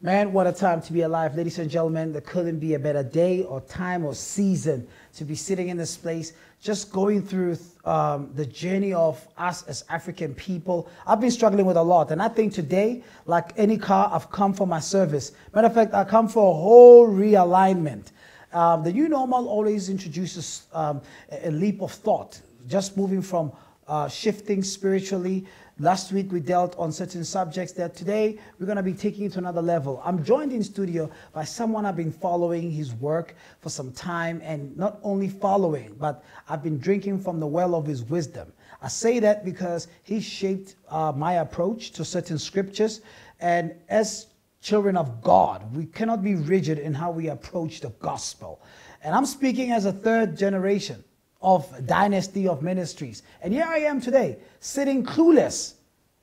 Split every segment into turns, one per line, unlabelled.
Man, what a time to be alive. Ladies and gentlemen, there couldn't be a better day or time or season to be sitting in this place, just going through um, the journey of us as African people. I've been struggling with a lot, and I think today, like any car, I've come for my service. Matter of fact, I come for a whole realignment. Um, the new normal always introduces um, a, a leap of thought, just moving from uh, shifting spiritually Last week we dealt on certain subjects that today we're going to be taking it to another level. I'm joined in studio by someone I've been following his work for some time and not only following, but I've been drinking from the well of his wisdom. I say that because he shaped uh, my approach to certain scriptures. And as children of God, we cannot be rigid in how we approach the gospel. And I'm speaking as a third generation of dynasty of ministries. And here I am today, sitting clueless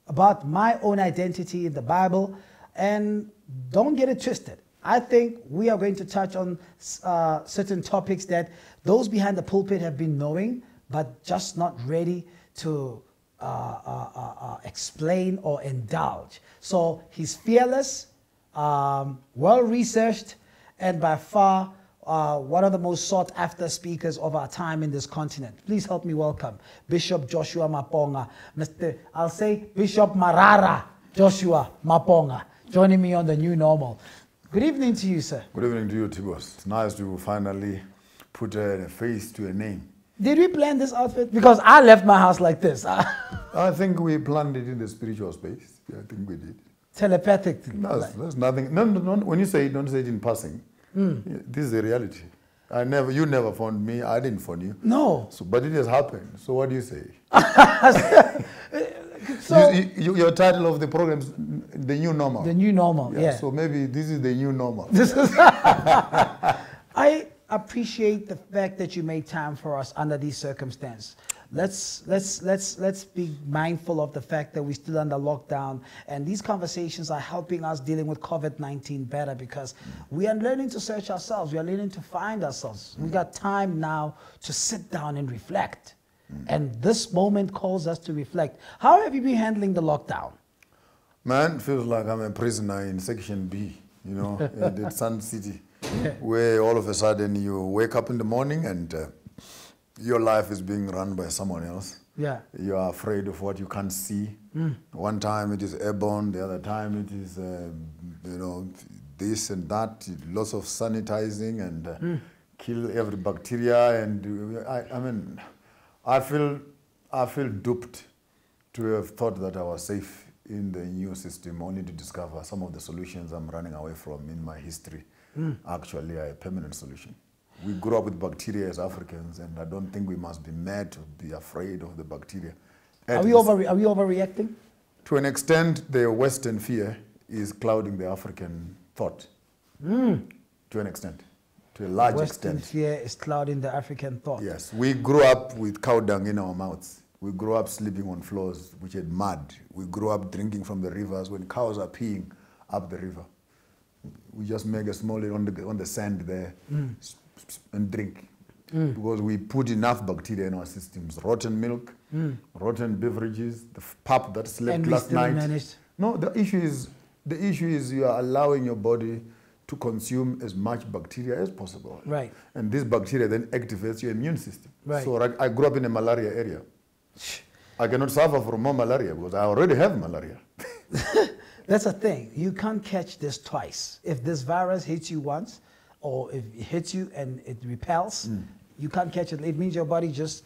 about my own identity in the Bible. And don't get it twisted. I think we are going to touch on uh, certain topics that those behind the pulpit have been knowing, but just not ready to uh, uh, uh, uh explain or indulge. So he's fearless, um, well researched, and by far uh, one of the most sought after speakers of our time in this continent. Please help me welcome Bishop Joshua Maponga. Mr. I'll say Bishop Marara Joshua Maponga, joining me on the new normal. Good evening to you, sir.
Good evening to you, Tibos. It's nice to finally put a face to a name.
Did we plan this outfit? Because I left my house like this.
I think we planned it in the spiritual space. Yeah, I think we did.
Telepathically.
That's, that's nothing. No, no, no, when you say it, don't say it in passing. Mm. This is the reality. I never, you never phoned me. I didn't phone you.
No.
So, but it has happened. So what do you say?
so
you, you, your title of the program is the new normal.
The new normal. Yeah. yeah.
So maybe this is the new normal.
This is. I appreciate the fact that you made time for us under these circumstances let's let's let's let's be mindful of the fact that we're still under lockdown and these conversations are helping us dealing with covid-19 better because we are learning to search ourselves. We are learning to find ourselves. We got time now to sit down and reflect. And this moment calls us to reflect. How have you been handling the lockdown?
Man feels like i'm a prisoner in section b you know in the sun city where all of a sudden you wake up in the morning and uh, your life is being run by someone else.
Yeah.
You are afraid of what you can't see. Mm. One time it is airborne, the other time it is, uh, you know, this and that, lots of sanitizing and uh, mm. kill every bacteria. And uh, I, I mean, I feel, I feel duped to have thought that I was safe in the new system, only to discover some of the solutions I'm running away from in my history mm. actually are a permanent solution we grew up with bacteria as Africans, and I don't think we must be mad to be afraid of the bacteria.
are we, over, are we overreacting?
To an extent, the Western fear is clouding the African thought.
Mm.
To an extent. To a large
Western
extent.
fear is clouding the African thought.
Yes. We grew up with cow dung in our mouths. We grew up sleeping on floors which had mud. We grew up drinking from the rivers when cows are peeing up the river. We just make a small on the, on the sand there, mm and drink. Mm. Because we put enough bacteria in our systems. Rotten milk, mm. rotten beverages, the pap that slept
and
last night.
Managed.
No, the issue is the issue is you are allowing your body to consume as much bacteria as possible.
Right.
And this bacteria then activates your immune system.
Right.
So I, I grew up in a malaria area. I cannot suffer from more malaria because I already have malaria.
That's the thing. You can't catch this twice. If this virus hits you once, or if it hits you and it repels, mm. you can't catch it. It means your body just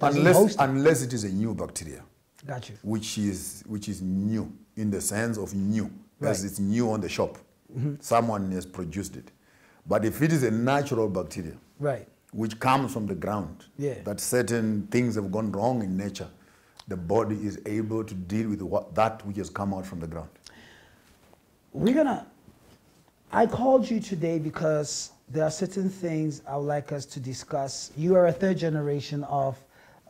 unless unless it is a new bacteria.
Got you.
Which is which is new in the sense of new, right. as it's new on the shop. Mm -hmm. Someone has produced it. But if it is a natural bacteria,
right,
which comes from the ground,
yeah.
that certain things have gone wrong in nature, the body is able to deal with what, that which has come out from the ground.
We're gonna I called you today because there are certain things I would like us to discuss. You are a third generation of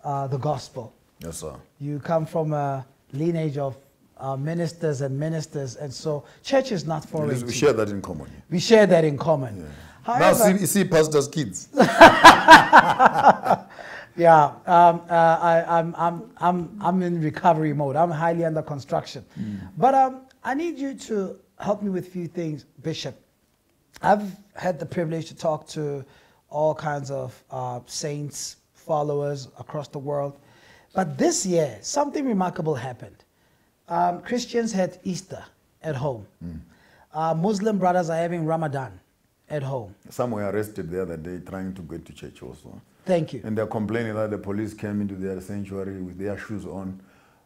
uh, the gospel.
Yes, sir.
You come from a lineage of uh, ministers and ministers, and so church is not foreign.
We share that in common.
We share that in common.
Yeah. However, now, see, you see pastors' kids.
yeah, um, uh, I, am I'm, I'm, I'm, I'm in recovery mode. I'm highly under construction. Mm. But um, I need you to help me with a few things, Bishop. I've had the privilege to talk to all kinds of uh, saints, followers across the world. But this year, something remarkable happened. Um, Christians had Easter at home. Uh, Muslim brothers are having Ramadan at home.
Some were arrested the other day trying to get to church also.
Thank you.
And they're complaining that the police came into their sanctuary with their shoes on,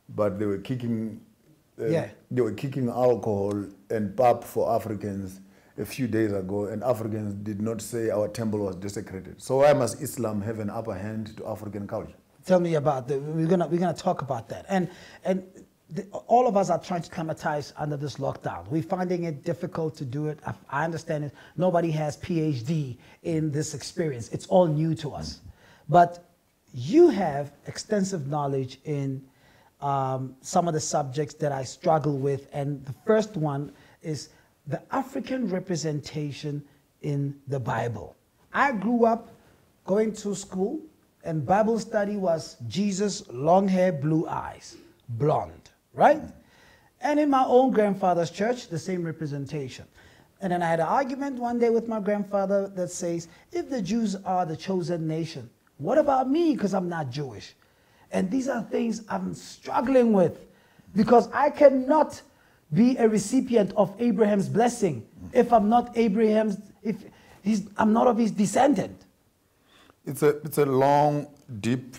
but they were kicking,
Yeah.
they were kicking alcohol and pap for Africans a few days ago, and Africans did not say our temple was desecrated. So why must Islam have an upper hand to African culture?
Tell me about that. We're gonna we're gonna talk about that. And and the, all of us are trying to climatize under this lockdown. We're finding it difficult to do it. I, I understand it. Nobody has PhD in this experience. It's all new to us. But you have extensive knowledge in um, some of the subjects that I struggle with, and the first one is the African representation in the Bible. I grew up going to school, and Bible study was Jesus, long hair, blue eyes, blonde, right? And in my own grandfather's church, the same representation. And then I had an argument one day with my grandfather that says, if the Jews are the chosen nation, what about me because I'm not Jewish? And these are things I'm struggling with because I cannot be a recipient of Abraham's blessing if I'm not Abraham's, if he's, I'm not of his descendant.
It's a, it's a long, deep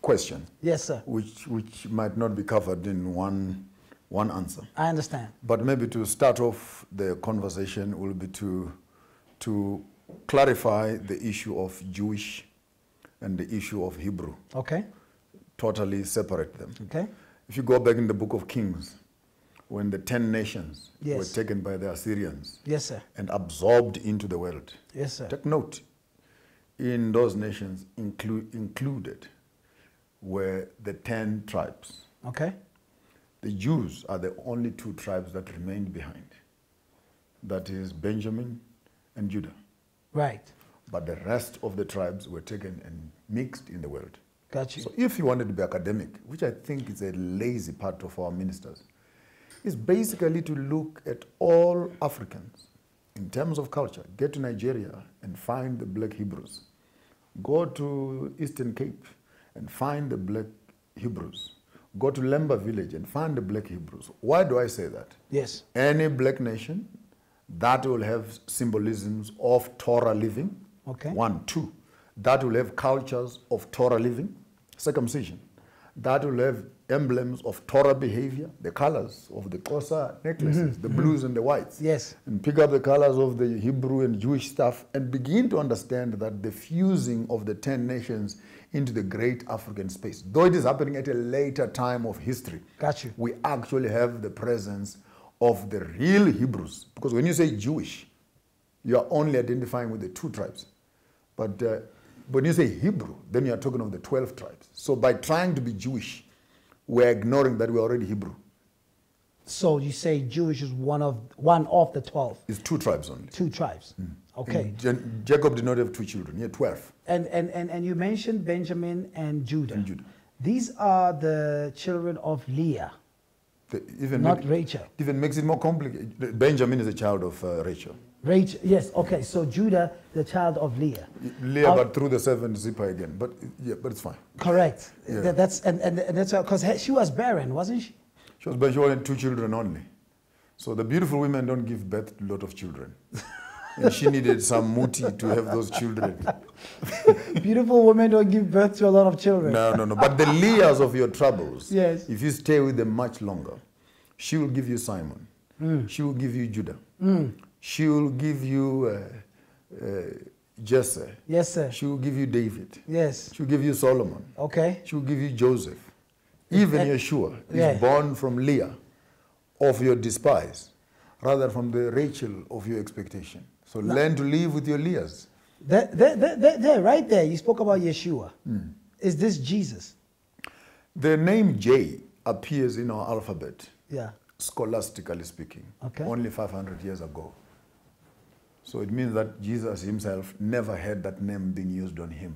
question,
Yes, sir.
which, which might not be covered in one, one answer.
I understand.
But maybe to start off the conversation will be to, to clarify the issue of Jewish and the issue of Hebrew,
Okay.
Totally separate them.
Okay.
If you go back in the book of Kings, when the ten nations
Yes.
were taken by the Assyrians
Yes, sir.
and absorbed into the world,
Yes, sir.
take note, in those nations inclu- included were the ten tribes.
Okay.
The Jews are the only two tribes that remained behind. That is Benjamin and Judah.
Right.
But the rest of the tribes were taken and mixed in the world.
Got you.
So if you wanted to be academic, which I think is a lazy part of our ministers, is basically to look at all Africans in terms of culture. Get to Nigeria and find the black Hebrews. Go to Eastern Cape and find the black Hebrews. Go to Lemba village and find the black Hebrews. Why do I say that?
yes.
Any black nation that will have symbolisms of Torah living.
Okay.
One, two. That will have cultures of Torah living, circumcision. That will have emblems of Torah behavior, the colors of the Xhosa necklaces, the blues and the whites.
Yes.
And pick up the colors of the Hebrew and Jewish stuff and begin to understand that the fusing of the 10 nations into the great African space, though it is happening at a later time of history,
Got you.
we actually have the presence of the real Hebrews. Because when you say Jewish, you are only identifying with the two tribes. But uh, when you say Hebrew, then you are talking of the 12 tribes. So by trying to be Jewish, we're ignoring that we're already Hebrew.
So you say Jewish is one of one of the twelve,
It's two tribes only.
two tribes. Okay.
And Jacob did not have two children, he had 12.
And, and, and, and you mentioned Benjamin and Judah.
And Judah.
These are the children of Leah,
The- even
not
make-
Rachel.
Even makes it more complicated. Benjamin is a child of uh, Rachel.
Rachel, yes, okay. So Judah, the child of Leah.
Leah, but through the seventh Zilpah again. But yeah, but it's fine.
Correct.
Yeah.
That- that's and, and, and that's because she was barren, wasn't she?
She was, barren. she wanted two children only. So the beautiful women don't give birth to a lot of children. and she needed some muti to have those children.
Beautiful women don't give birth to a lot of children.
No, no, no. But the Leahs of your troubles,
Yes.
if you stay with them much longer, she will give you Simon.
Mm.
She will give you Judah. She will give you uh, uh, Jesse.
Yes, sir.
She will give you David.
Yes.
She will give you Solomon.
Okay.
She will give you Joseph. Even
And-
Yeshua is
Yeah.
born from Leah of your despise, rather from the Rachel of your expectation. So learn to live with your Leahs.
There, there, there, there, right there, you spoke about Yeshua. Is this Jesus?
The name J appears in our alphabet,
Yeah.
scholastically speaking,
Okay.
only 500 years ago. So it means that Jesus himself never had that name being used on him.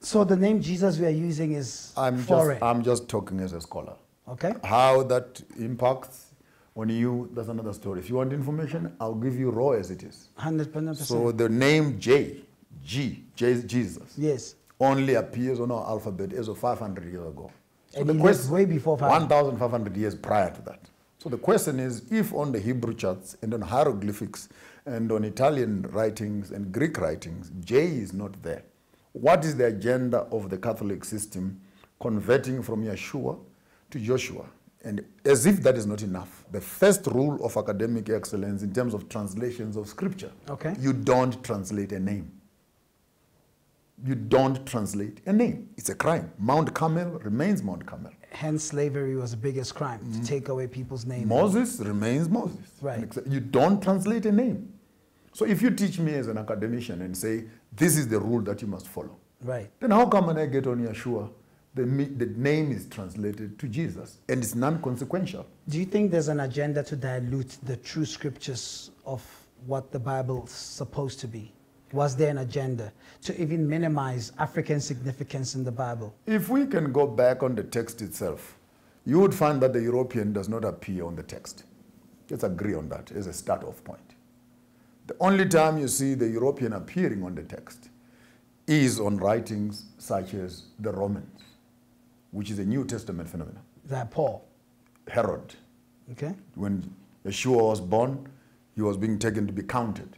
So the name Jesus we are using is
I'm
foreign.
just, I'm just talking as a scholar.
okay.
How that impacts On you, that's another story. If you want information, I'll give you raw as it is.
100%.
So the name J, G, J, Jesus,
yes.
only appears on our alphabet as of 500 years ago. So
And
the
he
quest-
way before 500.
1,500 years prior to that. So the question is, if on the Hebrew charts and on hieroglyphics and on Italian writings and Greek writings, J is not there, what is the agenda of the Catholic system converting from Yeshua to Joshua? And as if that is not enough, the first rule of academic excellence in terms of translations of scripture,
Okay.
you don't translate a name. You don't translate a name. It's a crime. Mount Carmel remains Mount Carmel.
Hence, slavery was the biggest crime to mm-hmm. take away people's names.
Moses remains Moses.
Right.
You don't translate a name. So if you teach me as an academician and say, this is the rule that you must follow,
Right.
then how come when I get on Yeshua, the, the name is translated to Jesus and it's non consequential?
Do you think there's an agenda to dilute the true scriptures of what the Bible's supposed to be? Was there an agenda to even minimize African significance in the Bible?
If we can go back on the text itself, you would find that the European does not appear on the text. Let's agree on that as a start off point. The only time you see the European appearing on the text is on writings such as the Romans, which is a New Testament phenomenon.
That Paul.
Herod,
Okay.
when Yeshua was born, he was being taken to be counted.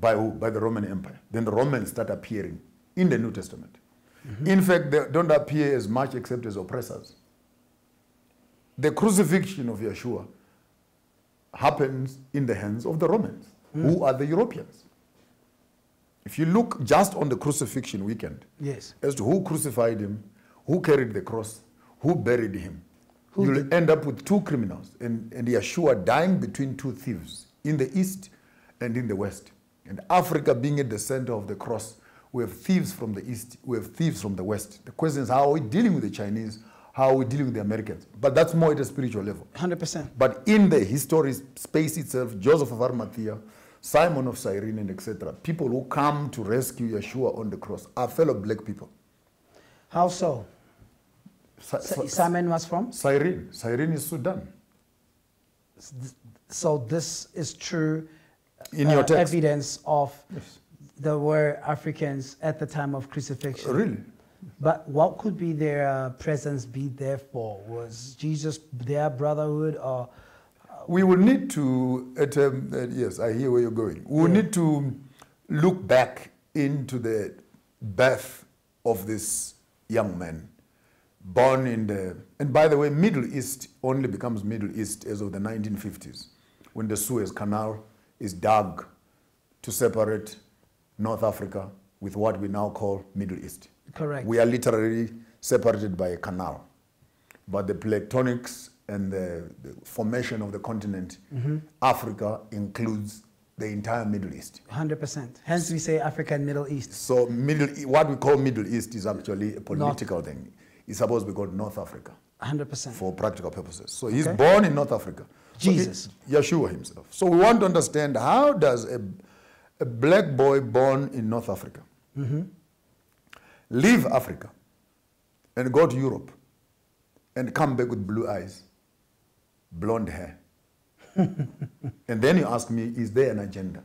By who? By the Roman Empire. Then the Romans start appearing in the New Testament. Mm-hmm. In fact, they don't appear as much except as oppressors. The crucifixion of Yeshua happens in the hands of the Romans, hmm. who are the Europeans. If you look just on the crucifixion weekend,
Yes.
as to who crucified him, who carried the cross, who buried him.
Who
You'll end up with two criminals and, and Yeshua dying between two thieves in the east and in the west. And Africa being at the center of the cross, we have thieves from the east, we have thieves from the west. The question is, how are we dealing with the Chinese? How are we dealing with the Americans? But that's more at a spiritual level.
100%.
But in the history space itself, Joseph of Arimathea, Simon of Cyrene, and etc., people who come to rescue Yeshua on the cross are fellow black people.
How so?
Si-
Si-
si-
Simon was from?
Cyrene. Cyrene is Sudan.
So this is true
In your
uh,
text.
evidence of
Yes.
there were Africans at the time of crucifixion.
Really?
But what could be their uh, presence be there for? Was Jesus their brotherhood or
We will need to, at, um, uh, yes, I hear where you're going. We will
Yeah.
need to look back into the birth of this young man, born in the, and by the way, Middle East only becomes Middle East as of the 1950s, when the Suez Canal is dug to separate North Africa with what we now call Middle East.
correct?
We are literally separated by a canal. But the tectonics and the, the formation of the continent, mm-hmm. Africa includes the entire Middle East.
100%. Hence we say Africa and Middle East.
So Middle, what we call Middle East is actually a political thing. It's supposed to be called North Africa
100%.
for practical purposes. So he's
Okay.
born in North Africa. So
Jesus.
Yeshua himself. So we want to understand how does a, a black boy born in North Africa mm-hmm. leave Africa and go to Europe and come back with blue eyes, blonde hair. and then you ask me, is there an agenda?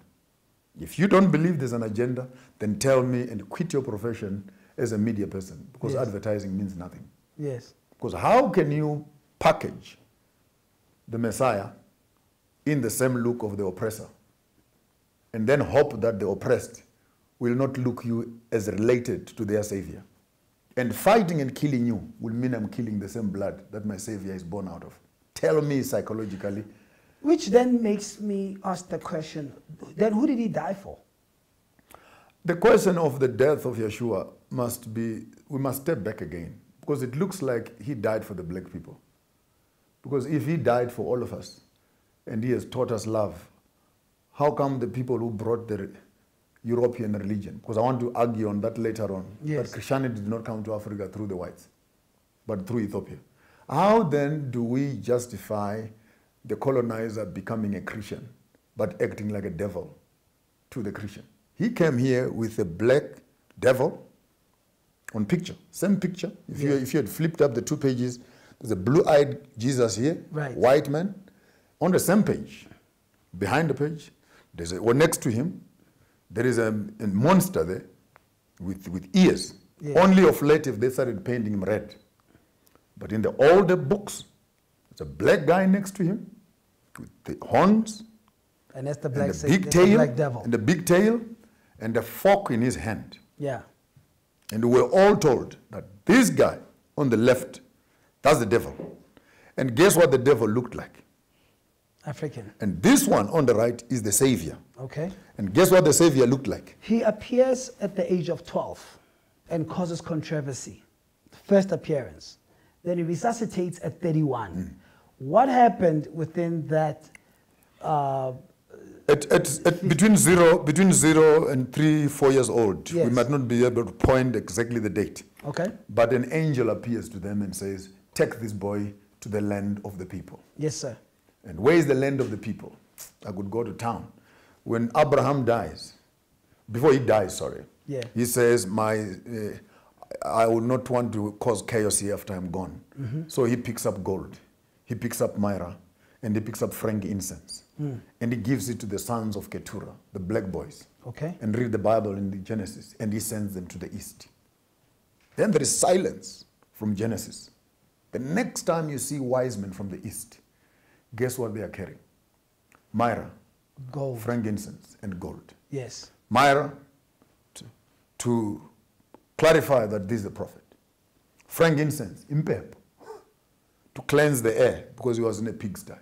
If you don't believe there's an agenda, then tell me and quit your profession as a media person because
Yes.
advertising means nothing.
Yes.
Because how can you package the Messiah in the same look of the oppressor and then hope that the oppressed will not look you as related to their Savior? And fighting and killing you will mean I'm killing the same blood that my Savior is born out of. Tell me psychologically,
Which then makes me ask the question, then who did he die for?
The question of the death of Yeshua must be, we must step back again because it looks like he died for the black people. Because if he died for all of us and he has taught us love, how come the people who brought the European religion, because I want to argue on that later on,
Yes.
that Christianity did not come to Africa through the whites, but through Ethiopia. How then do we justify the colonizer becoming a Christian but acting like a devil to the Christian? He came here with a black devil on picture, same picture. If, you, if you had flipped up the two pages, there's a blue eyed Jesus here,
Right.
white man, on the same page, behind the page, there's a, or next to him, there is a, a monster there with, with ears.
Yeah.
Only of late if they started painting him red. But in the older books, there's a black guy next to him with the horns
And that's the
and the big
the
tail
black devil.
and the big tail and the fork in his hand.
yeah.
And we're all told that this guy on the left, that's the devil. And guess what the devil looked like?
African.
And this one on the right is the savior.
Okay.
And guess what the savior looked like?
He appears at the age of 12 and causes controversy. First appearance. Then he resuscitates at 31.
Hmm.
What happened within that? Uh,
At, at, at between zero between zero and three, four years old,
yes.
we might not be able to point exactly the date.
okay.
But an angel appears to them and says, Take this boy to the land of the people.
Yes, sir.
And where is the land of the people? I could go to town. When Abraham dies, before he dies, sorry,
Yeah.
he says, "My, uh, I will not want to cause chaos here after I'm gone." So he picks up gold, he picks up myra, and he picks up frankincense, and he gives it to the sons of Keturah, the black boys,
Okay.
and read the Bible in the Genesis, and he sends them to the east. Then there is silence from Genesis. The next time you see wise men from the east, guess what they are carrying? Myra,
Gold.
frankincense, and gold.
yes.
Myra, to, to clarify that this is the prophet. Frankincense, impepo, to cleanse the air because he was in a pigsty.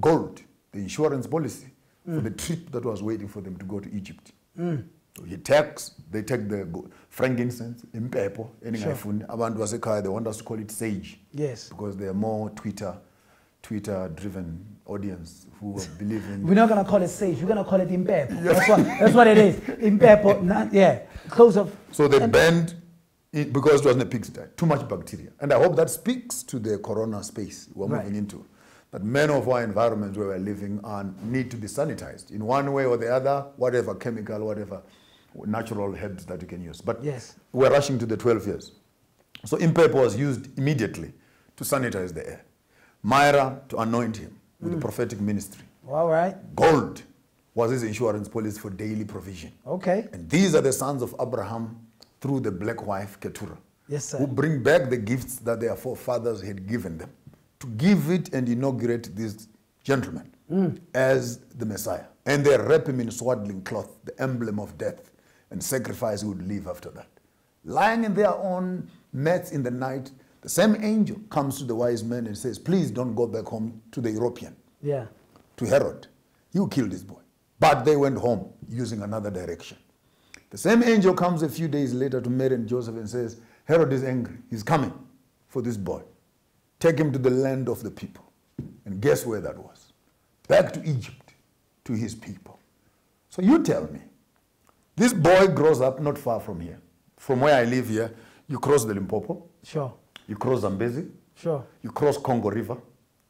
Gold, the insurance policy for mm. the trip that was waiting for them to go to Egypt. So he takes, they take the frankincense, impepo, eningayifuni. abantu basekhaya they want us to call it sage
Yes.
because they are more Twitter, Twitter-driven audience who believe in
We're not going to call it sage. We're going to call it impepo. That's, what, that's what it is. Impepo. Not, yeah. Close of.
So they banned it because it was in a pigsty. Too much bacteria. And I hope that speaks to the corona space we're
Right.
moving into. That many of our environments where we're living are, need to be sanitized in one way or the other, whatever chemical, whatever natural herbs that you can use. But
Yes.
we're rushing to the 12 years. So impepo was used immediately to sanitize the air. Myra to anoint him with
Mm.
the prophetic ministry.
All right.
Gold was his insurance policy for daily provision.
Okay.
And these are the sons of Abraham through the black wife Keturah.
Yes, sir.
Who bring back the gifts that their forefathers had given them to give it and inaugurate this gentleman
Mm.
as the Messiah. And they wrap him in swaddling cloth, the emblem of death and sacrifice would live after that. Lying in their own mats in the night, the same angel comes to the wise men and says, Please don't go back home to the European
Yeah.
to Herod. You killed this boy. But they went home using another direction. The same angel comes a few days later to Mary and Joseph and says, Herod is angry. He's coming for this boy. Take him to the land of the people. And guess where that was? Back to Egypt, to his people. So you tell me, this boy grows up not far from here. From where I live here, you cross the Limpopo,
Sure.
you cross Zambezi,
Sure.
you cross Congo River.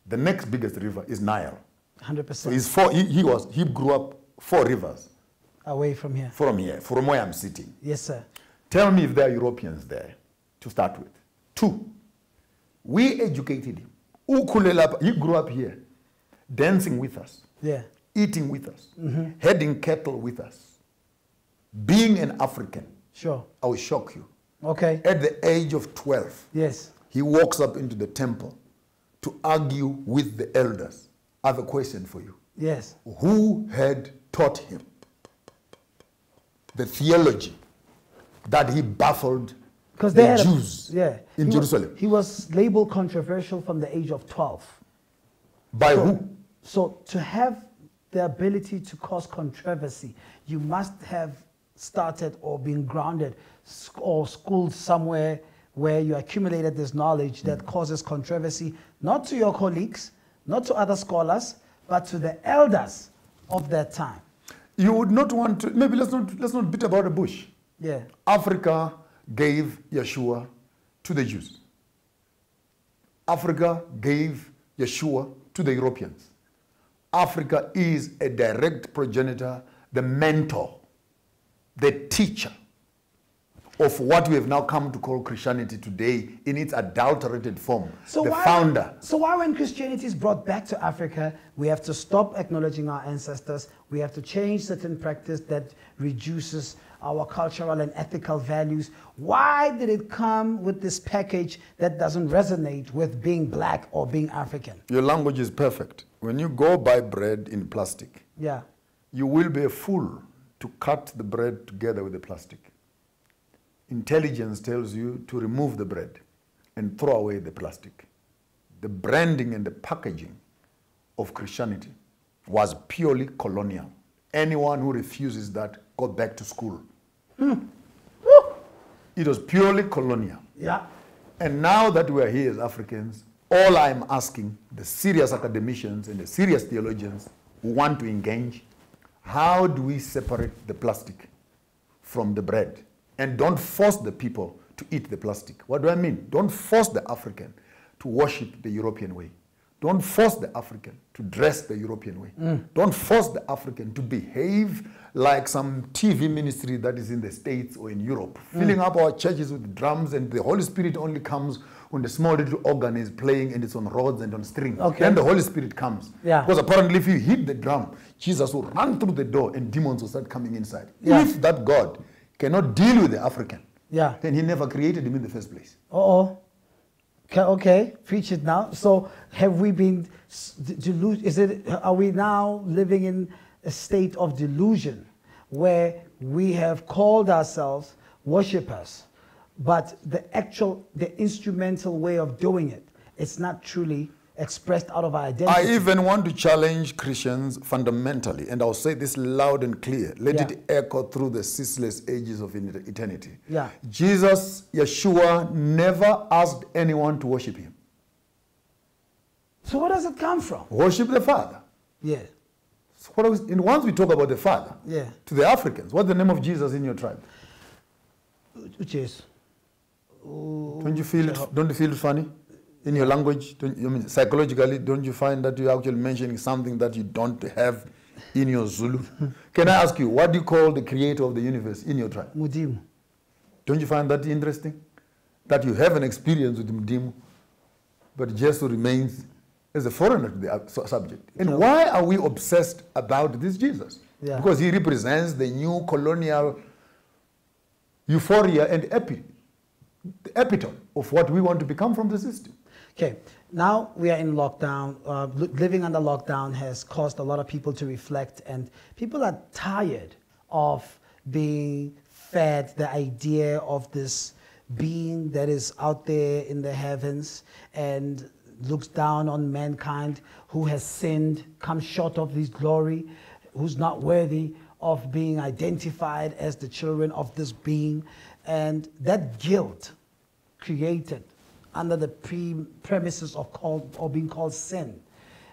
The next biggest river is Nile.
100%
So he's four, he, he was, he grew up four rivers
away from here.
from here, from where I'm sitting.
Yes, sir.
Tell me if there are Europeans there to start with. Two, we educated him. He grew up here, dancing with us,
Yeah.
eating with us, Mm -hmm. heading cattle with us. Being an African,
Sure.
I will shock you.
Okay.
At the age of 12,
Yes.
he walks up into the temple to argue with the elders. I have a question for you.
Yes.
who had taught him the theology that he baffled
Because
the
they a-
Jews
yeah.
in
He
Jerusalem.
he was labeled controversial from the age of 12.
By
So-
who?
So to have the ability to cause controversy, you must have started or been grounded or schooled somewhere where you accumulated this knowledge that hmm. causes controversy, not to your colleagues, not to other scholars, but to the elders of that time.
You would not want to. Maybe let's not let's not beat about the bush.
Yeah.
Africa gave Yeshua to the Jews. Africa gave Yeshua to the Europeans. Africa is a direct progenitor, the mentor, the teacher of what we have now come to call Christianity today in its adulterated form.
So
the
why,
founder.
So why, when Christianity is brought back to Africa, we have to stop acknowledging our ancestors. We have to change certain practice that reduces our cultural and ethical values. Why did it come with this package that doesn't resonate with being black or being African?
Your language is perfect. When you go buy bread in plastic,
Yeah.
you will be a fool to cut the bread together with the plastic. Intelligence tells you to remove the bread and throw away the plastic. The branding and the packaging of Christianity was purely colonial. Anyone who refuses that got back to school. Hmm. It was purely colonial.
Yeah.
And now that we are here as Africans, all I'm asking the serious academicians and the serious theologians who want to engage, how do we separate the plastic from the bread? And don't force the people to eat the plastic. What do I mean? Don't force the African to worship the European way. Don't force the African to dress the European way. Mm. Don't force the African to behave like some TV ministry that is in the States or in Europe, mm. filling up our churches with drums, and the Holy Spirit only comes when the small little organ is playing and it's on rods and on strings.
Okay.
Then the Holy Spirit comes.
Yeah.
Because apparently, if you hit the drum, Jesus will run through the door and demons will start coming inside.
Yeah.
If that God cannot deal with the African,
Yeah.
then he never created him in the first place.
Uh oh. Okay, okay, preach it now. So, have we been delusion? Is it? Are we now living in a state of delusion, where we have called ourselves worshippers, but the actual, the instrumental way of doing it, it's not truly expressed out of our identity.
I even want to challenge Christians fundamentally, and I'll say this loud and clear. Let
Yeah.
it echo through the ceaseless ages of eternity.
Yeah.
Jesus, Yeshua, never asked anyone to worship him.
so, where does it come from?
Worship the Father.
Yeah,
So what was, and once we talk about the Father,
Yeah.
to the Africans, what's the name of Jesus in your tribe?
which is.
Don't you feel it? Don't you feel it funny? In your language, don't, I mean, psychologically, don't you find that you're actually mentioning something that you don't have in your Zulu? Can I ask you, what do you call the creator of the universe in your tribe?
Mudimu.
Don't you find that interesting? That you have an experience with Mdimu, but Jesus remains as a foreigner to the subject. And why are we obsessed about this Jesus?
Yeah.
Because he represents the new colonial euphoria and epi, the epitome of what we want to become from the system.
Okay, now we are in lockdown. Uh, living under lockdown has caused a lot of people to reflect, and people are tired of being fed the idea of this being that is out there in the heavens and looks down on mankind who has sinned, come short of his glory, who's not worthy of being identified as the children of this being. And that guilt created under the pre- premises of called or being called sin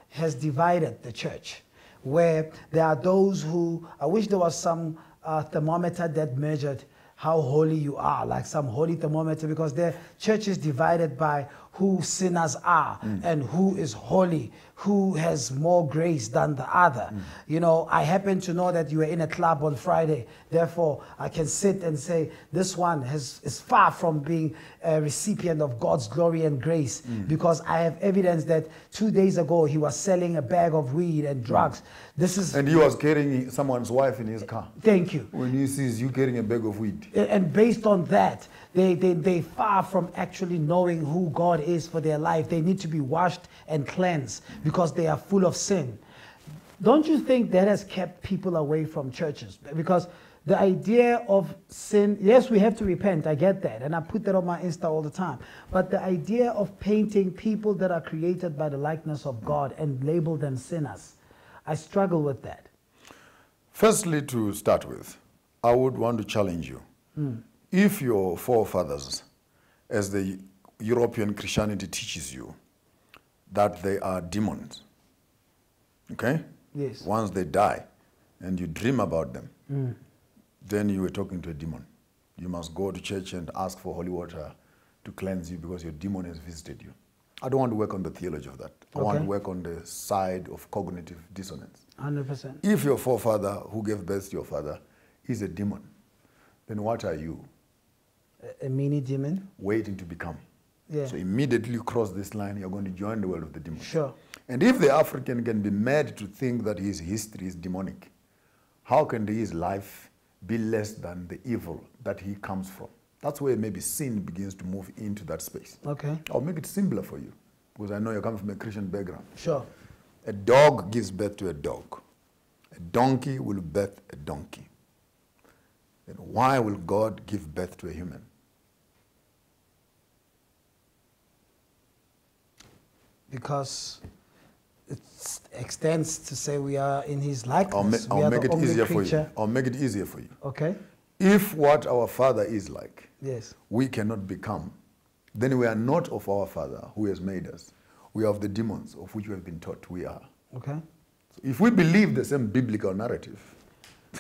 has divided the church where there are those who i wish there was some uh, thermometer that measured how holy you are like some holy thermometer because the church is divided by who sinners are and who is holy who has more grace than the other. You know i happen to know that you were in a club on friday. Therefore i can sit and say this one has, is far from being a recipient of god's glory and grace mm. because i have evidence that two days ago he was selling a bag of weed and drugs. Mm. This is
And he was carrying someone's wife in his car.
thank you.
When he sees you carrying a bag of weed.
and based on that, they, they, they far from actually knowing who God is for their life. They need to be washed and cleansed because they are full of sin. Don't you think that has kept people away from churches? Because the idea of sin, yes, we have to repent, I get that, and I put that on my Insta all the time. But the idea of painting people that are created by the likeness of God and label them sinners, I struggle with that.
Firstly, to start with, I would want to challenge you. Hmm. If your forefathers, as the European Christianity teaches you, that they are demons, okay?
Yes.
Once they die and you dream about them, mm. then you were talking to a demon. You must go to church and ask for holy water to cleanse you because your demon has visited you. I don't want to work on the theology of that. I want to work on the side of cognitive dissonance.
100%.
If your forefather who gave birth to your father is a demon, then what are you?
A, mini demon.
waiting to become.
Yeah.
So immediately you cross this line, you're going to join the world of the demons.
Sure.
And if the African can be made to think that his history is demonic, how can his life be less than the evil that he comes from? That's where maybe sin begins to move into that space.
Okay.
I'll make it simpler for you because I know you come from a Christian background.
Sure.
A dog gives birth to a dog. A donkey will birth a donkey. Then why will God give birth to a human?
Because it extends to say we are in his
I'll,
likeness.
ma- I'll make it easier for you.
creature.
I'll make it easier for you.
Okay.
If what our Father is like,
Yes.
we cannot become, then we are not of our Father who has made us. We are of the demons of which we have been taught we are.
Okay.
So if we believe the same biblical narrative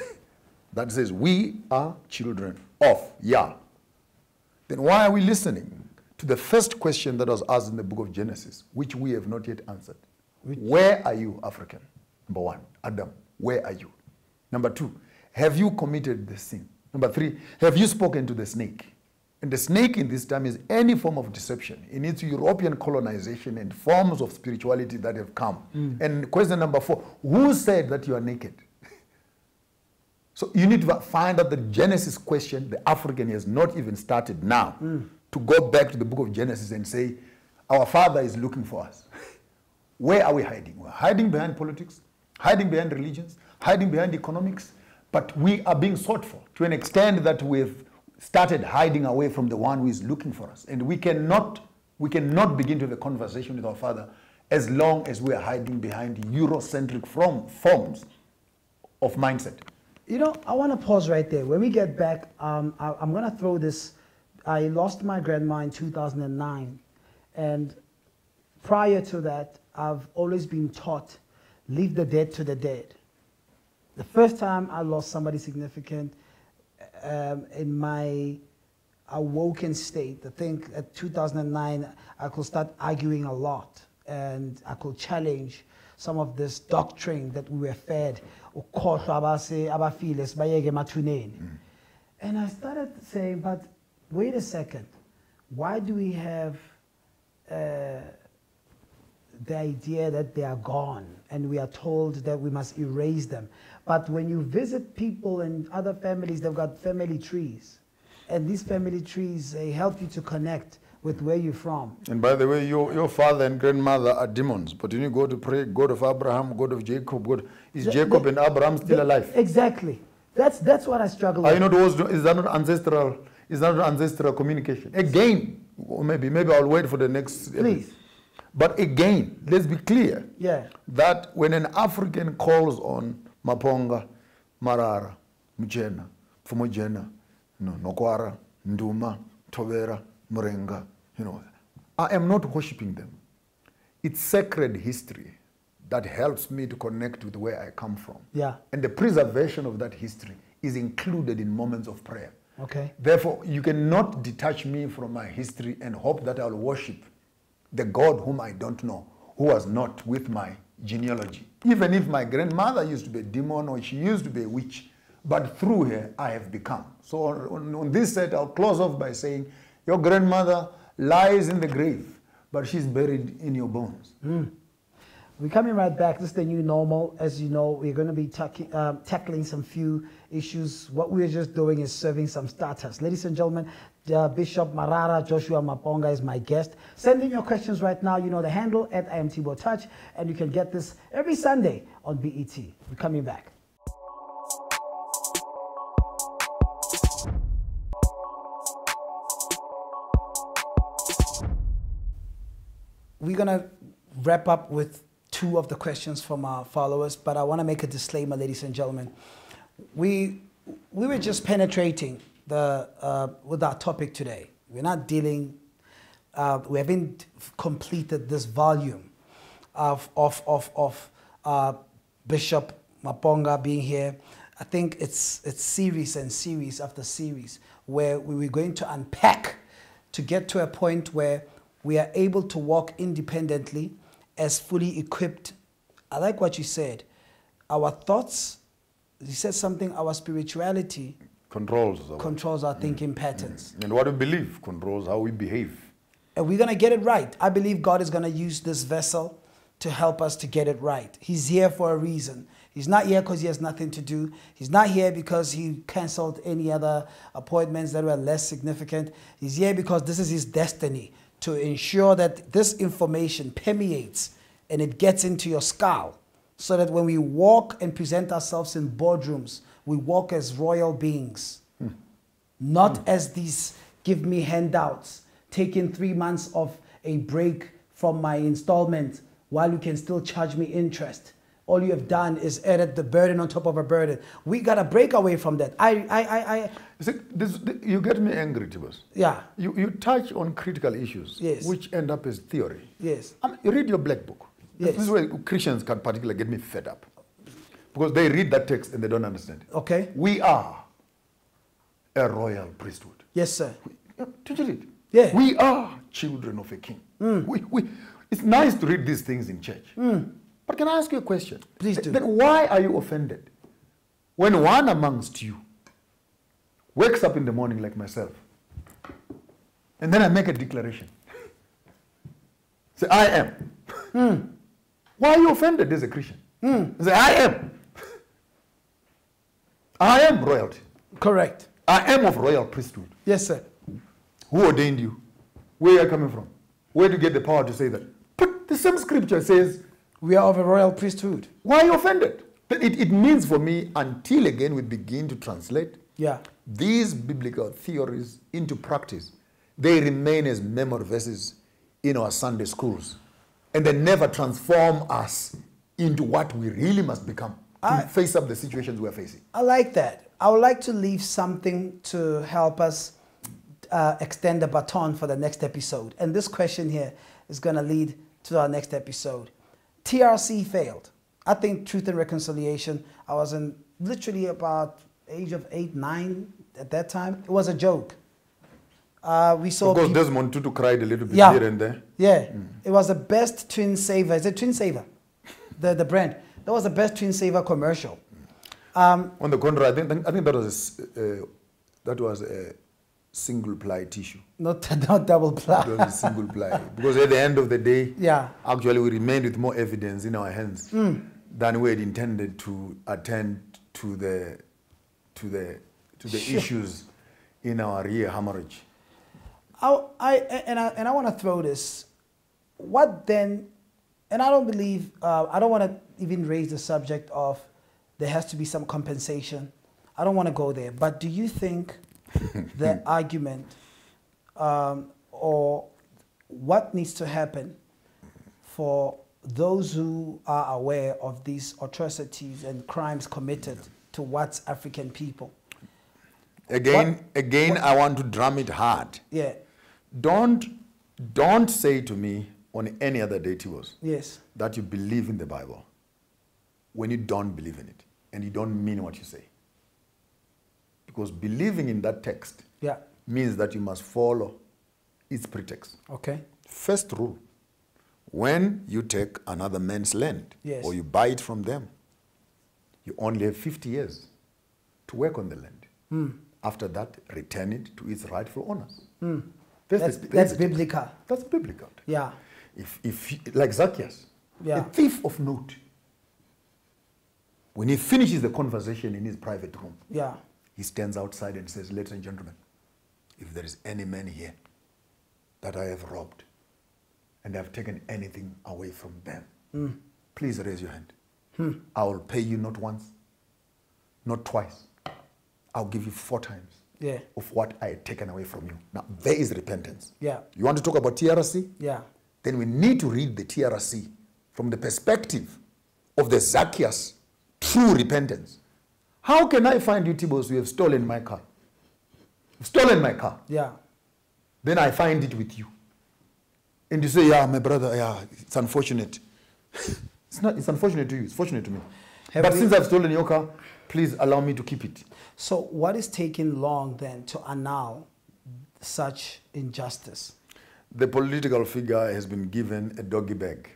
that says we are children of Yah, then why are we listening to the first question that was asked in the book of Genesis, which we have not yet answered? Where are you, African? Number one, Adam, where are you? Number two, have you committed the sin? Number three, have you spoken to the snake? And the snake in this time is any form of deception in its European colonization and forms of spirituality that have come. Mm. And question number four, who said that you are naked? So you need to find out the Genesis question. The African has not even started now mm. To go back to the book of Genesis and say, Our Father is looking for us. Where are we hiding? We're hiding behind politics, hiding behind religions, hiding behind economics, but we are being sought for to an extent that we've started hiding away from the one who is looking for us. And we cannot, we cannot begin to have a conversation with our Father as long as we are hiding behind Eurocentric from, forms of mindset.
You know, I want to pause right there. When we get back, um, I, I'm going to throw this. I lost my grandma in 2009. And prior to that, I've always been taught leave the dead to the dead. The first time I lost somebody significant um, in my awoken state, I think at 2009, I could start arguing a lot and I could challenge some of this doctrine that we were fed. ukukhohlwa abase- abafile sibayeke emathuneni. And I started saying, but wait a second, why do we have uh, the idea that they are gone and we are told that we must erase them. But when you visit people and other families, they've got family trees. And these family trees, they help you to connect with where you're from.
And by the way, your, your father and grandmother are demons. But when you go to pray, God of Abraham, God of Jacob, God, is
The-
Jacob
the-
and Abraham still
They-
alive?
Exactly. That's, that's what I struggle
Are
with.
you not is that not ancestral? Is not ancestral communication? Again, maybe maybe I'll wait for the next.
Please.
But again, let's be clear
Yeah.
that when an African calls on Maponga, Marara, Mjena, Fumojena, no, Nokwara, Nduma, Tovera, Murenga, you know, I am not worshiping them. It's sacred history that helps me to connect with where I come from.
Yeah.
And the preservation of that history is included in moments of prayer.
Okay.
Therefore, you cannot detach me from my history and hope that I'll worship the God whom I don't know, who was not with my genealogy. Even if my grandmother used to be a demon or she used to be a witch, but through her I have become. So on, on, on this set, I'll close off by saying, Your grandmother lies in the grave, but she's buried in your bones. Hmm.
We're coming right back. This is the new normal. As you know, we're going to be tackling um, tackling some few issues. What we're just doing is serving some starters. Ladies and gentlemen, uh, Bishop Marara Joshua Maponga is my guest. Send in your questions right now. You know the handle at IMT Touch, and you can get this every Sunday on BET. We're coming back. We're going to wrap up with two of the questions from our followers, but I want to make a disclaimer, ladies and gentlemen. We, we were just penetrating the, uh, with our topic today. We're not dealing, uh, we haven't completed this volume of, of, of, of uh, Bishop Maponga being here. I think it's, it's series and series after series where we were going to unpack to get to a point where we are able to walk independently as fully equipped. I like what you said. Our thoughts, you said something, our spirituality
controls our,
controls our mm. thinking mm. patterns. Mm.
and what we believe controls how we behave.
And we're going to get it right. I believe God is going to use this vessel to help us to get it right. He's here for a reason. He's not here because he has nothing to do. He's not here because he canceled any other appointments that were less significant. He's here because this is his destiny to ensure that this information permeates and it gets into your skull so that when we walk and present ourselves in boardrooms, we walk as royal beings, hmm. not hmm. as these give me handouts, taking three months of a break from my installment while you can still charge me interest. All you have done is added the burden on top of a burden. We gotta break away from that. I, I, I, I
You see, this, you get me angry, Tibos.
yeah,
You, you touch on critical issues,
Yes.
which end up as theory.
yes,
I mean, you read your black book.
Yes.
This is where Christians can particularly get me fed up. Because they read that text and they don't understand it.
okay,
We are a royal priesthood.
yes, sir.
Yeah, Did you read?
Yeah.
We are children of a king. Mm. We, we, it's nice to read these things in church. Mm. But can I ask you a question?
Please do.
Then why are you offended when one amongst you wakes up in the morning like myself and then I make a declaration? Say, I am.
Hmm.
Why are you offended as a Christian? Say, I am. I am royalty.
Correct.
I am of royal priesthood.
Yes, sir.
Who ordained you? Where are you coming from? Where do you get the power to say that? But the same scripture says,
We are of a royal priesthood.
why are you offended? It, it means for me, until again we begin to translate
Yeah.
these biblical theories into practice, they remain as memory verses in our Sunday schools. And they never transform us into what we really must become to
I-
face up the situations we are facing.
I like that. I would like to leave something to help us uh, extend the baton for the next episode. And this question here is going to lead to our next episode. TRC failed. I think Truth and Reconciliation, I was in literally about age of eight, nine at that time. It was a joke. Uh, we saw
Of course,
peop-
Desmond Tutu cried a little bit
Yeah.
here and there.
yeah, it was the best Twinsaver. Is it Twinsaver? The the brand. That was the best Twinsaver commercial. Um,
On the contrary, I think, I think that was uh, that was a single ply tissue.
not not double ply.
A single ply because at the end of the day,
Yeah.
actually we remained with more evidence in our hands than we had intended to attend to the to the to the
Sure.
issues in our rear hemorrhage.
I, I and I and I want to throw this. What then? And I don't believe uh, I don't want to even raise the subject of there has to be some compensation. I don't want to go there. But do you think the argument um, or what needs to happen for those who are aware of these atrocities and crimes committed towards African people?
Again,
What-
again, I want to drum it hard.
Yeah.
Don't don't say to me on any other day, Tiwos,
Yes.
that you believe in the Bible when you don't believe in it and you don't mean what you say. Because believing in that text
Yeah.
means that you must follow its pretext.
Okay.
First rule when you take another man's land
Yes.
or you buy it from them, you only have 50 years to work on the land.
Hmm.
After that, return it to its rightful owners.
Hmm.
That's,
That's,
the-
that's
text.
biblical.
That's biblical.
Yeah.
If, if like Zacchaeus,
Yeah.
a thief of note, when he finishes the conversation in his private room,
Yeah.
He stands outside and says, Ladies and gentlemen, if there is any man here that I have robbed and I've taken anything away from them,
Hmm.
please raise your hand. I will pay you not once, not twice. I'll give you four times
Yeah.
of what I had taken away from you. Now, there is repentance.
Yeah.
You want to talk about TRC?
Yeah.
then we need to read the TRC from the perspective of the Zacchaeus true repentance. How can I find you, Tibos, who have stolen my car? You've stolen my car.
Yeah.
Then I find it with you. And you say, yeah, my brother, yeah, it's unfortunate. it's not, it's unfortunate to you, it's fortunate to me.
Have
but
we-
since I've stolen your car, please allow me to keep it.
So, what is taking long then to annul such injustice?
The political figure has been given a doggy bag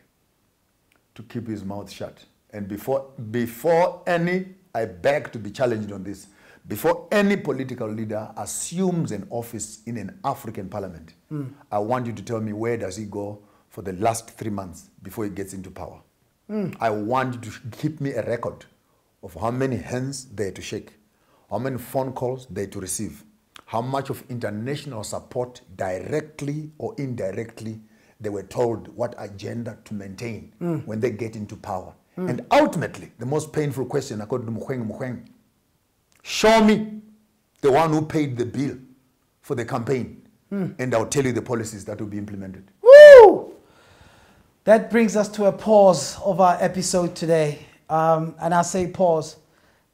to keep his mouth shut. And before, before any, I beg to be challenged on this. Before any political leader assumes an office in an African parliament, hmm. I want you to tell me where does he go for the last three months before he gets into power. Hmm. I want you to keep me a record of how many hands they to shake, how many phone calls they to receive, how much of international support directly or indirectly they were told what agenda to maintain hmm. when they get into power. And ultimately, the most painful question, according to Mukwege Mukwege, show me the one who paid the bill for the campaign, and I'll tell you the policies that will be implemented.
Woo! That brings us to a pause of our episode today. Um, and I say pause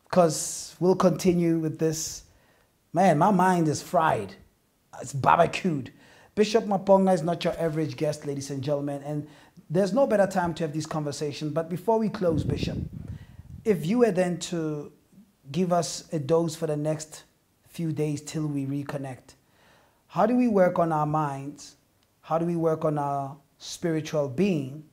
because we'll continue with this. Man, my mind is fried. It's barbecued. Bishop Maponga is not your average guest, ladies and gentlemen. And there's no better time to have this conversation. But before we close, Bishop, if you were then to give us a dose for the next few days till we reconnect, how do we work on our minds? How do we work on our spiritual being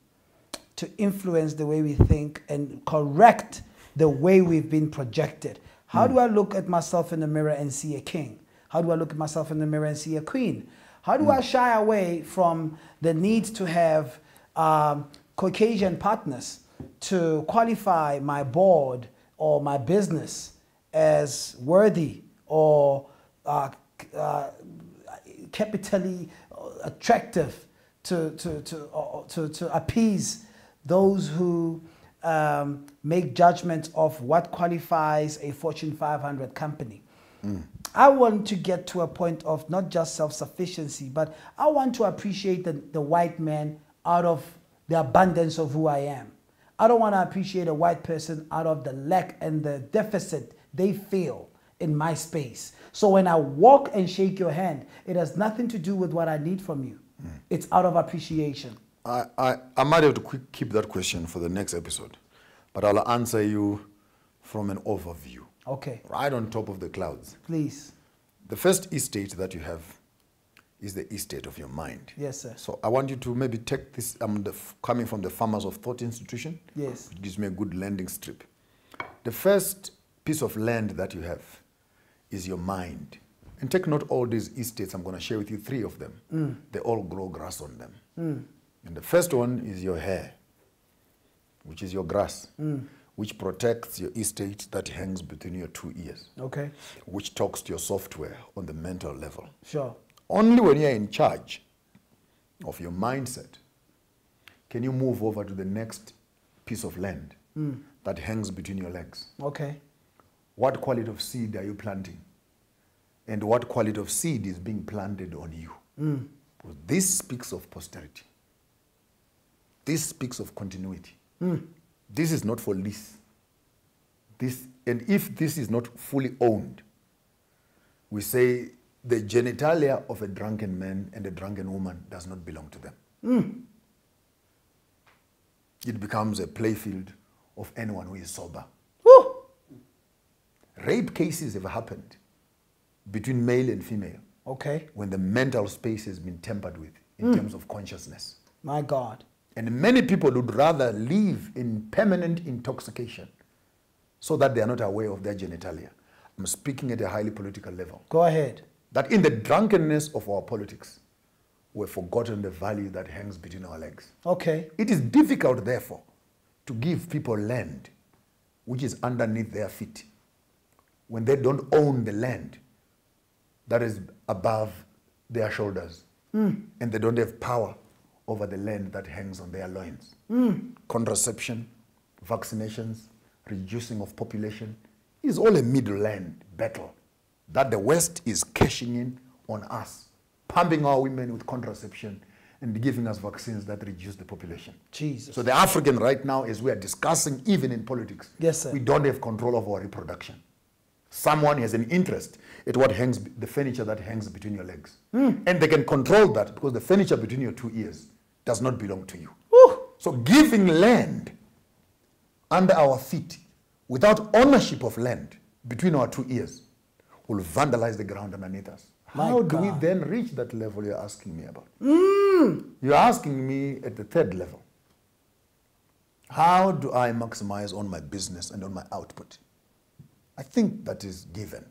to influence the way we think and correct the way we've been projected? How do I look at myself in the mirror and see a king? How do I look at myself in the mirror and see a queen? How do I shy away from the need to have um, Caucasian partners to qualify my board or my business as worthy or uh, uh, capitally attractive to, to, to, to, to appease those who um, make judgments of what qualifies a Fortune 500 company. I want to get to a point of not just self sufficiency, but I want to appreciate the, the white man out of the abundance of who I am. I don't want to appreciate a white person out of the lack and the deficit they feel in my space. So when I walk and shake your hand, it has nothing to do with what I need from you. Hmm. It's out of appreciation.
I, I, I might have to quick keep that question for the next episode, but I'll answer you from an overview,
Okay,
right on top of the clouds.
please.
The first estate that you have is the estate of your mind.
Yes, sir.
So I want you to maybe take this. I'm the, coming from the Farmers of Thought Institution.
Yes.
It gives me a good landing strip. The first piece of land that you have is your mind. And take note all these estates. I'm going to share with you three of them. Mm. They all grow grass on them. Mm. And the first one is your hair, which is your grass, mm. which protects your estate that hangs between your two ears,
Okay,
which talks to your software on the mental level.
sure.
Only when you're in charge of your mindset can you move over to the next piece of land hmm. that hangs between your legs.
Okay,
What quality of seed are you planting? And what quality of seed is being planted on you? Hmm. Because this speaks of posterity. This speaks of continuity. Hmm. This is not for lease. This, and if this is not fully owned, we say the genitalia of a drunken man and a drunken woman does not belong to them. Hmm. It becomes a playfield of anyone who is sober.
Woo!
Rape cases have happened between male and female
Okay,
when the mental space has been tampered with in hmm. terms of consciousness.
my God.
And many people would rather live in permanent intoxication so that they are not aware of their genitalia. I'm speaking at a highly political level.
Go ahead.
That in the drunkenness of our politics, we've forgotten the value that hangs between our legs.
Okay,
It is difficult, therefore, to give people land which is underneath their feet when they don't own the land that is above their shoulders hmm. and they don't have power over the land that hangs on their loins. Hmm. Contraception, vaccinations, reducing of population is all a middle land battle that the West is cashing in on us, pumping our women with contraception and giving us vaccines that reduce the population.
Jesus.
So the African right now, as we are discussing, even in politics,
Yes, sir.
we don't have control of our reproduction. Someone has an interest at what hangs, the furniture that hangs between your legs.
Hmm.
And they can control that because the furniture between your two ears does not belong to you.
Woo!
So giving land under our feet without ownership of land between our two ears will vandalize the ground underneath us.
My
How do we then reach that level you're asking me about? Mm. You're asking me at the third level. How do I maximize on my business and on my output? I think that is given.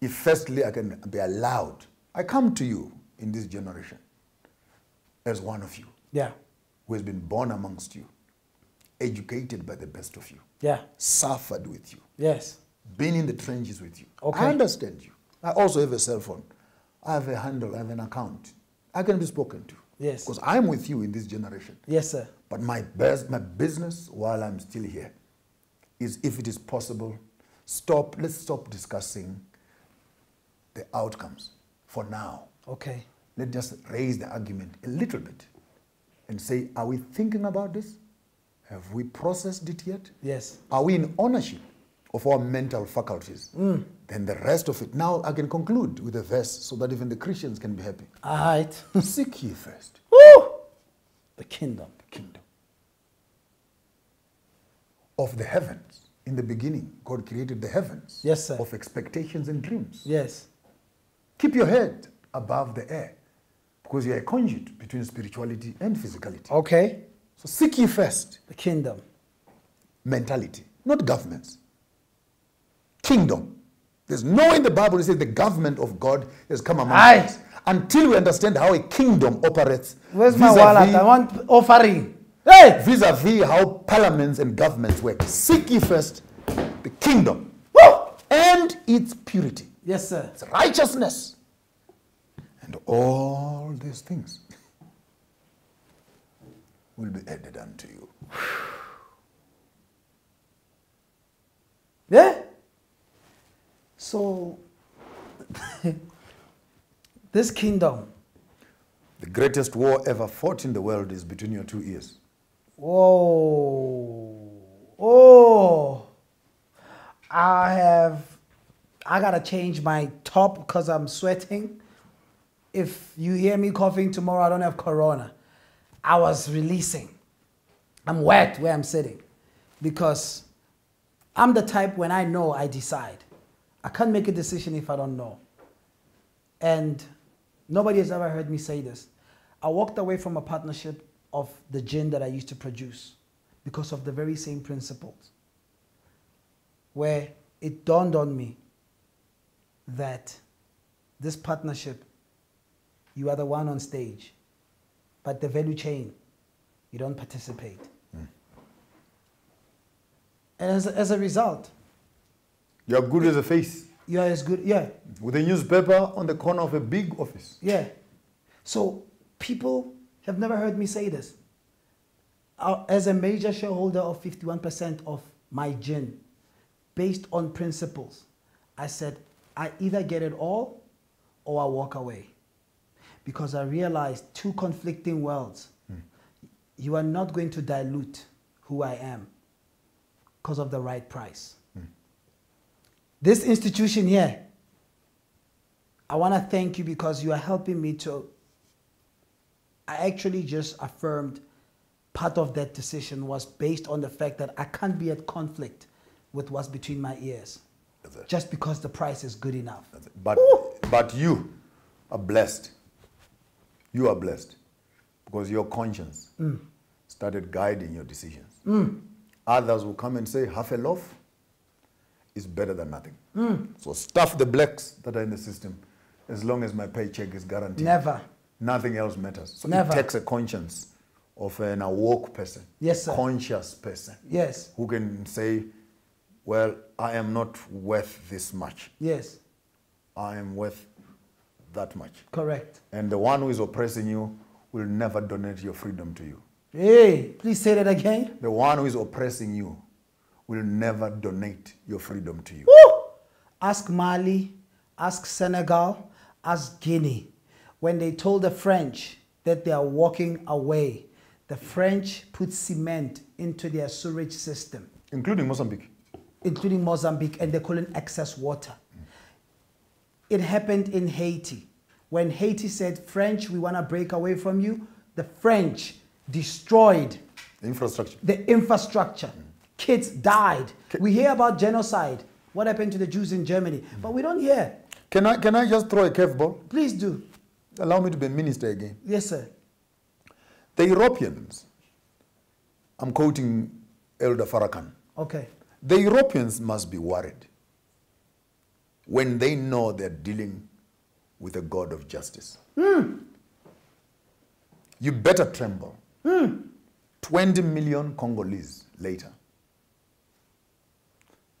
If firstly I can be allowed, I come to you in this generation as one of you
Yeah.
who has been born amongst you, educated by the best of you,
Yeah.
suffered with you,
Yes.
Been in the trenches with you.
Okay.
I understand you. I also have a cell phone. I have a handle, I have an account. I can be spoken to.
Yes.
Because I'm with you in this generation.
Yes, sir.
But my best, my business while I'm still here is if it is possible, stop, let's stop discussing the outcomes for now.
Okay.
Let's just raise the argument a little bit and say, are we thinking about this? Have we processed it yet?
Yes.
Are we in ownership of our mental faculties?
Mm.
Then the rest of it. Now I can conclude with a verse so that even the Christians can be happy.
All right.
Seek ye first
Woo! The kingdom.
the kingdom of the heavens. In the beginning, God created the heavens
Yes, sir.
of expectations and dreams.
Yes.
Keep your head above the air because you are a conduit between spirituality and physicality.
Okay.
So seek ye first
The kingdom.
mentality, not governments. Kingdom. There's no in the Bible that says the government of God has come among
Aye.
us. Until we understand how a kingdom operates.
Where's my wallet? I want offering. Hey!
vis-a-vis how parliaments and governments work. Seek ye first the kingdom
Woo!
and its purity,
Yes, sir.
its righteousness, and all these things will be added unto you.
Yeah? So, this kingdom,
The greatest war ever fought in the world is between your two ears.
whoa, oh, I have, I gotta change my top because I'm sweating. If you hear me coughing tomorrow, I don't have corona. I was releasing. I'm wet where I'm sitting because I'm the type when I know, I decide. I can't make a decision if I don't know. And nobody has ever heard me say this. I walked away from a partnership of the gin that I used to produce because of the very same principles. Where it dawned on me that this partnership, you are the one on stage, but the value chain, you don't participate. Hmm. And as a, as a result,
You're good as a face
you are as good, yeah,
with a newspaper on the corner of a big office.
Yeah. So people have never heard me say this. Uh, As a major shareholder of 51% of my gin, based on principles, I said, I either get it all or I walk away. Because I realized two conflicting worlds. You are not going to dilute who I am because of the right price. This institution here, I want to thank you because you are helping me to. I actually just affirmed part of that decision was based on the fact that I can't be at conflict with what's between my ears just because the price is good enough.
But, but you are blessed. You are blessed because your conscience mm. started guiding your decisions. Mm. Others will come and say, half a loaf is better than nothing. So stuff the blacks that are in the system as long as my paycheck is guaranteed.
Never.
Nothing else matters. So
Never.
it takes a conscience of an awoke person,
Yes, sir.
conscious person,
Yes,
who can say, well, I am not worth this much.
yes,
I am worth that much.
correct.
And the one who is oppressing you will never donate your freedom to you.
Hey, please say that again.
The one who is oppressing you will never donate your freedom to you.
Woo! Ask Mali, ask Senegal, ask Guinea. When they told the French that they are walking away, the French put cement into their sewage system,
Including Mozambique.
including Mozambique, and they couldn't access water. It happened in Haiti. When Haiti said, French, we want to break away from you, the French destroyed
The infrastructure.
the infrastructure. Kids died. We hear about genocide. What happened to the Jews in Germany? But we don't hear.
Can I, can I just throw a curveball?
Please do.
Allow me to be minister again.
Yes, sir.
The Europeans, I'm quoting Elder Farrakhan,
Okay.
the Europeans must be worried when they know they're dealing with a God of justice. Hmm. You better tremble. Hmm. 20 million Congolese later.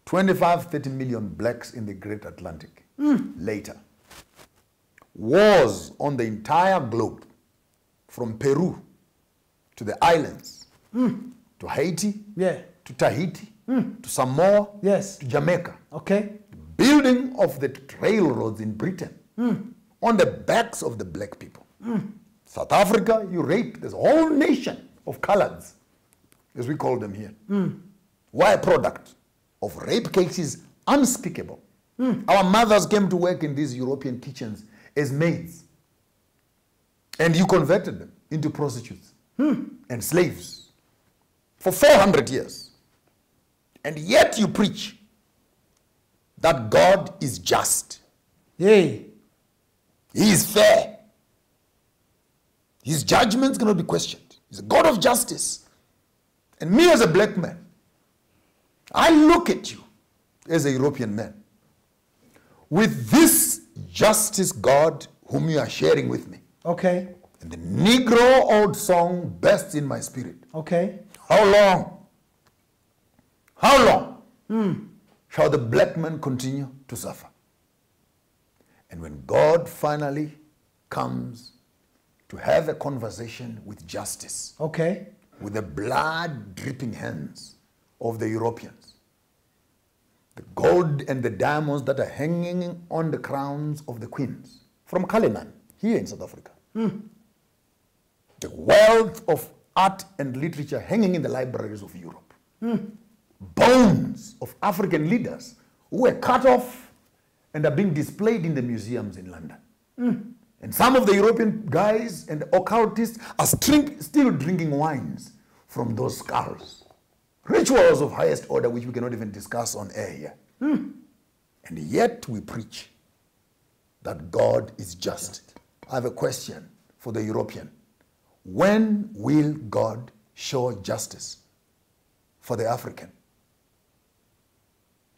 25, 30 million blacks in the Great Atlantic hmm. later. Wars on the entire globe, from Peru to the islands, hmm. to Haiti,
Yeah.
to Tahiti, hmm. to Samoa,
Yes.
to Jamaica.
Okay.
Building of the railroads in Britain on the backs of the black people. South Africa, you rape, this whole nation of coloreds, as we call them here. Why a product of rape cases unspeakable. Our mothers came to work in these European kitchens as maids. And you converted them into prostitutes and slaves for 400 years. And yet you preach that God is just.
Yay.
He is fair. His judgments cannot be questioned. He's a God of justice. And me as a black man, I look at you as a European man with this justice God whom you are sharing with me.
Okay.
And the Negro old song bursts in my spirit.
Okay.
How long? How long hmm. shall the black man continue to suffer? And when God finally comes to have a conversation with justice,
Okay.
with the blood dripping hands of the Europeans, the gold and the diamonds that are hanging on the crowns of the queens from Cullinan here in South Africa, hmm. the wealth of art and literature hanging in the libraries of Europe, hmm. bones of African leaders who were cut off and are being displayed in the museums in London. Hmm. And some of the European guys and occultists are still drinking wines from those skulls. Rituals of highest order, which we cannot even discuss on air here. Hmm. And yet we preach that God is just. I have a question for the European. When will God show justice for the African?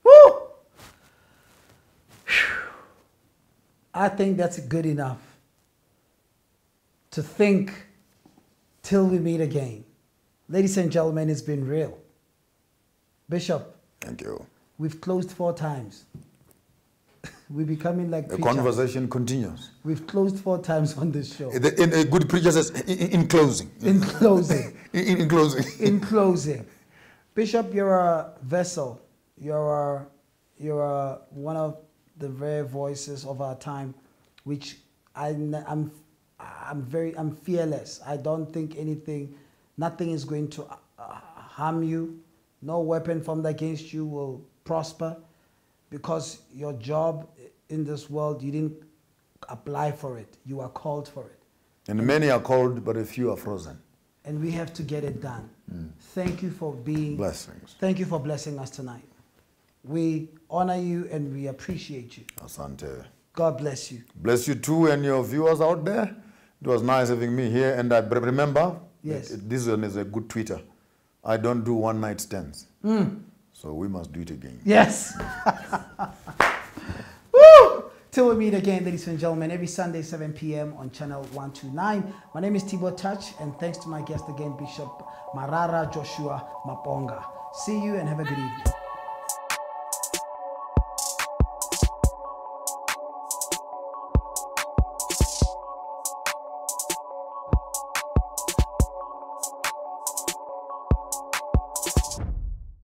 Woo! I think that's good enough to think till we meet again. Ladies and gentlemen, it's been real. Bishop,
Thank you.
we've closed four times. We're becoming like
The
preachers.
conversation continues.
We've closed four times on this show.
The- in- a good preacher says, in, in- in closing.
In closing,
In, in closing.
in closing, Bishop, you're a vessel. You're a, you're a, one of the rare voices of our time, which I, I'm, I'm very, I'm fearless. I don't think anything, nothing is going to uh, harm you. No weapon formed against you will prosper, because your job in this world, you didn't apply for it. You are called for it.
And many are called, but a few are frozen.
and we have to get it done. Mm. Thank you for being
Blessings.
Thank you for blessing us tonight. We honor you and we appreciate you.
Asante.
God bless you.
Bless you too and your viewers out there. It was nice having me here. And I remember,
Yes.
this one is a good Twitter. I don't do one night stands. Hmm. So we must do it again.
Yes. Woo! Till we meet again, ladies and gentlemen, every Sunday, 7 p.m. on channel 129. My name is Tbo Touch, and thanks to my guest again, Bishop Marara Joshua Maponga. See you and have a good evening.